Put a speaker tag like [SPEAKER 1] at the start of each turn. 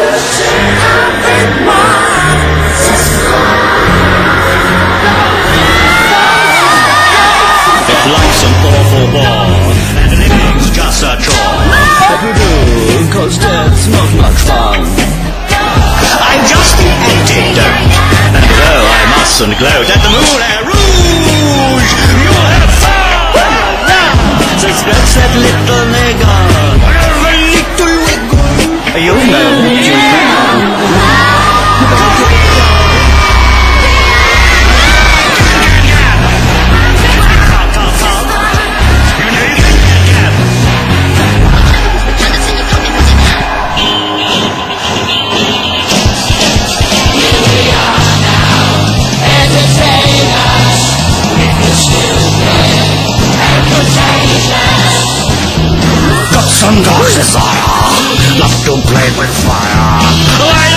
[SPEAKER 1] If life's an awful bore and living's just a chore,
[SPEAKER 2] Cause death's not much fun.
[SPEAKER 1] I'm just the antidote. And though I mustn't gloat at the Moulin Rouge, you'll have fun.
[SPEAKER 2] So scratch that little
[SPEAKER 1] wiggle.
[SPEAKER 2] You'll
[SPEAKER 1] Some dogs Cesara, love to play with fire.